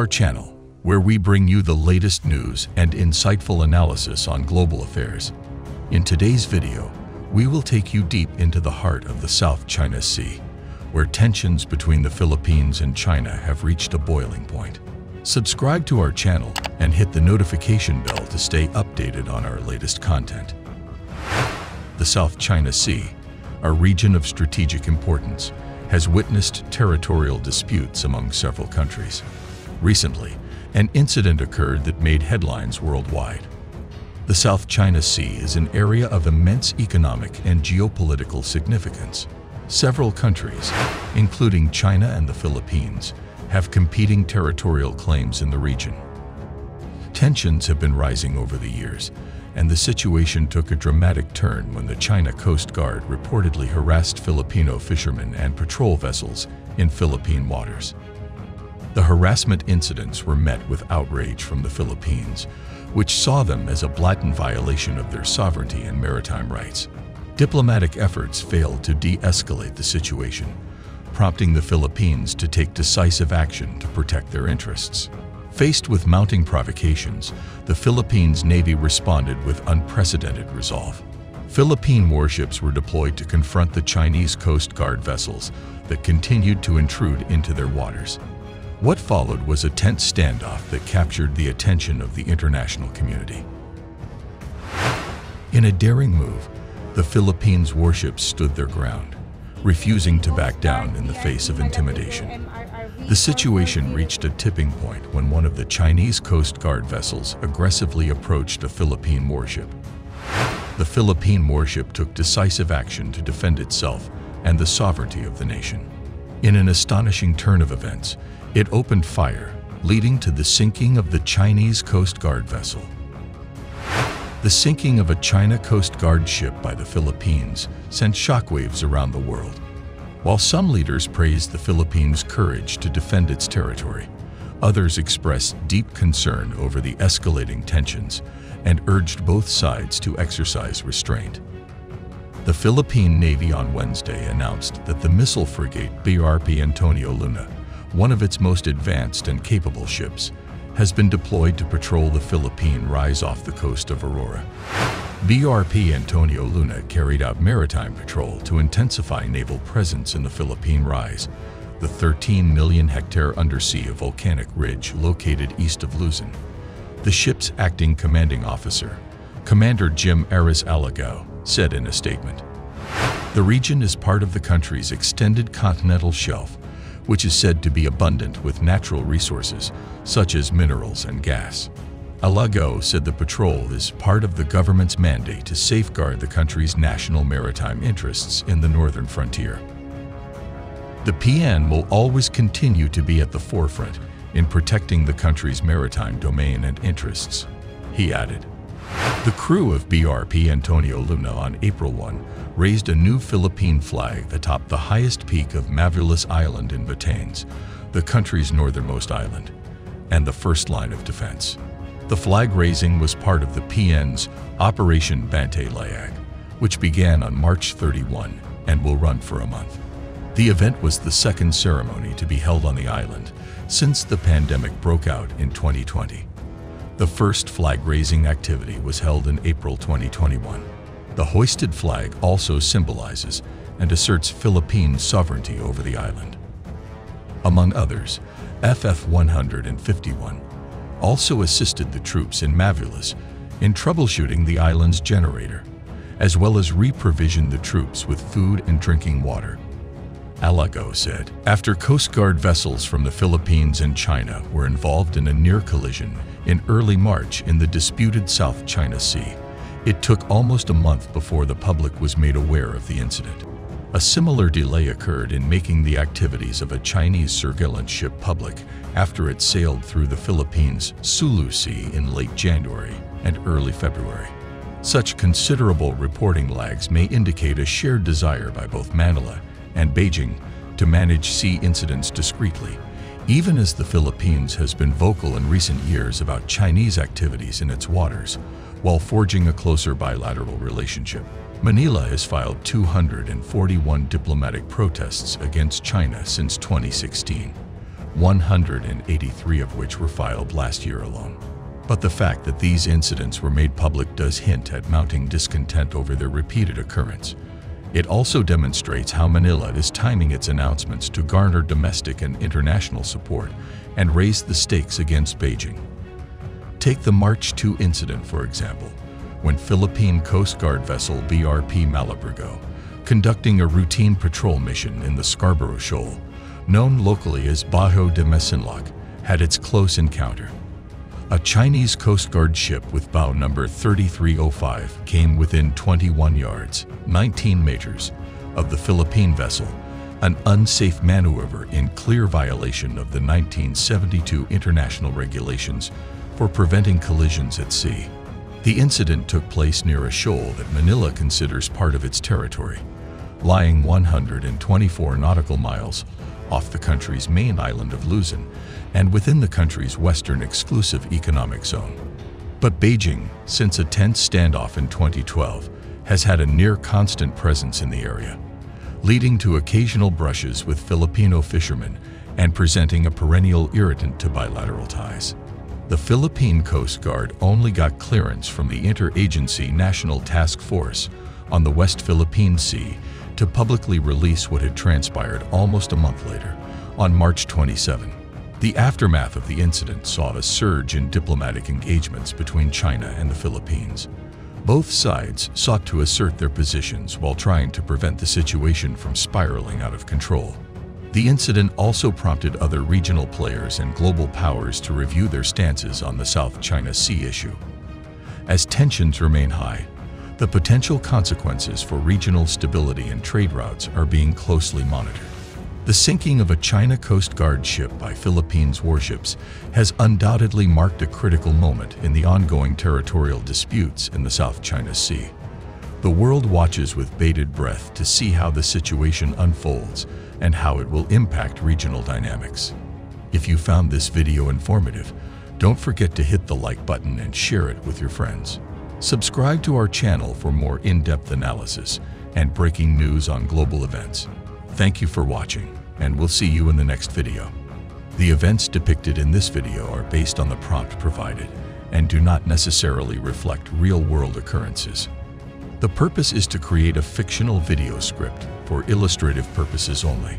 our channel, where we bring you the latest news and insightful analysis on global affairs. In today's video, we will take you deep into the heart of the South China Sea, where tensions between the Philippines and China have reached a boiling point. Subscribe to our channel and hit the notification bell to stay updated on our latest content. The South China Sea, a region of strategic importance, has witnessed territorial disputes among several countries. Recently, an incident occurred that made headlines worldwide. The South China Sea is an area of immense economic and geopolitical significance. Several countries, including China and the Philippines, have competing territorial claims in the region. Tensions have been rising over the years, and the situation took a dramatic turn when the China Coast Guard reportedly harassed Filipino fishermen and patrol vessels in Philippine waters. The harassment incidents were met with outrage from the Philippines, which saw them as a blatant violation of their sovereignty and maritime rights. Diplomatic efforts failed to de-escalate the situation, prompting the Philippines to take decisive action to protect their interests. Faced with mounting provocations, the Philippines Navy responded with unprecedented resolve. Philippine warships were deployed to confront the Chinese Coast Guard vessels that continued to intrude into their waters. What followed was a tense standoff that captured the attention of the international community. In a daring move, the Philippines warships stood their ground, refusing to back down in the face of intimidation. The situation reached a tipping point when one of the Chinese Coast Guard vessels aggressively approached a Philippine warship. The Philippine warship took decisive action to defend itself and the sovereignty of the nation. In an astonishing turn of events, it opened fire, leading to the sinking of the Chinese Coast Guard vessel. The sinking of a China Coast Guard ship by the Philippines sent shockwaves around the world. While some leaders praised the Philippines' courage to defend its territory, others expressed deep concern over the escalating tensions and urged both sides to exercise restraint. The Philippine Navy on Wednesday announced that the missile frigate BRP Antonio Luna, one of its most advanced and capable ships, has been deployed to patrol the Philippine rise off the coast of Aurora. BRP Antonio Luna carried out maritime patrol to intensify naval presence in the Philippine Rise, the 13 million hectare undersea volcanic ridge located east of Luzon. The ship's acting commanding officer, Commander Jim Aris Alagao, said in a statement. The region is part of the country's extended continental shelf, which is said to be abundant with natural resources such as minerals and gas. Alago said the patrol is part of the government's mandate to safeguard the country's national maritime interests in the northern frontier. The PN will always continue to be at the forefront in protecting the country's maritime domain and interests, he added. The crew of BRP Antonio Luna on April 1 raised a new Philippine flag atop the highest peak of Mavulis Island in Batanes, the country's northernmost island, and the first line of defense. The flag raising was part of the PN's Operation Bantay Layag, which began on March 31 and will run for a month. The event was the second ceremony to be held on the island since the pandemic broke out in 2020. The first flag-raising activity was held in April 2021. The hoisted flag also symbolizes and asserts Philippine sovereignty over the island. Among others, FF-151 also assisted the troops in Mavulis in troubleshooting the island's generator, as well as reprovisioned the troops with food and drinking water. Alago said, after Coast Guard vessels from the Philippines and China were involved in a near collision in early March in the disputed South China Sea, it took almost a month before the public was made aware of the incident. A similar delay occurred in making the activities of a Chinese surveillance ship public after it sailed through the Philippines' Sulu Sea in late January and early February. Such considerable reporting lags may indicate a shared desire by both Manila and Beijing to manage sea incidents discreetly, even as the Philippines has been vocal in recent years about Chinese activities in its waters, while forging a closer bilateral relationship. Manila has filed 241 diplomatic protests against China since 2016, 183 of which were filed last year alone. But the fact that these incidents were made public does hint at mounting discontent over their repeated occurrence. It also demonstrates how Manila is timing its announcements to garner domestic and international support and raise the stakes against Beijing. Take the March 2 incident, for example, when Philippine Coast Guard vessel BRP Malabrigo, conducting a routine patrol mission in the Scarborough Shoal, known locally as Bajo de Masinloc, had its close encounter. A Chinese Coast Guard ship with bow number 3305 came within 21 yards, 19 meters, of the Philippine vessel, an unsafe maneuver in clear violation of the 1972 international regulations for preventing collisions at sea. The incident took place near a shoal that Manila considers part of its territory, lying 124 nautical miles off the country's main island of Luzon and within the country's western exclusive economic zone. But Beijing, since a tense standoff in 2012, has had a near-constant presence in the area, leading to occasional brushes with Filipino fishermen and presenting a perennial irritant to bilateral ties. The Philippine Coast Guard only got clearance from the Interagency National Task Force on the West Philippine Sea to publicly release what had transpired almost a month later, on March 27. The aftermath of the incident saw a surge in diplomatic engagements between China and the Philippines. Both sides sought to assert their positions while trying to prevent the situation from spiraling out of control. The incident also prompted other regional players and global powers to review their stances on the South China Sea issue. As tensions remain high, the potential consequences for regional stability and trade routes are being closely monitored. The sinking of a China Coast Guard ship by Philippines warships has undoubtedly marked a critical moment in the ongoing territorial disputes in the South China Sea. The world watches with bated breath to see how the situation unfolds and how it will impact regional dynamics. If you found this video informative, don't forget to hit the like button and share it with your friends. Subscribe to our channel for more in-depth analysis and breaking news on global events. Thank you for watching, and we'll see you in the next video. The events depicted in this video are based on the prompt provided and do not necessarily reflect real-world occurrences. The purpose is to create a fictional video script for illustrative purposes only.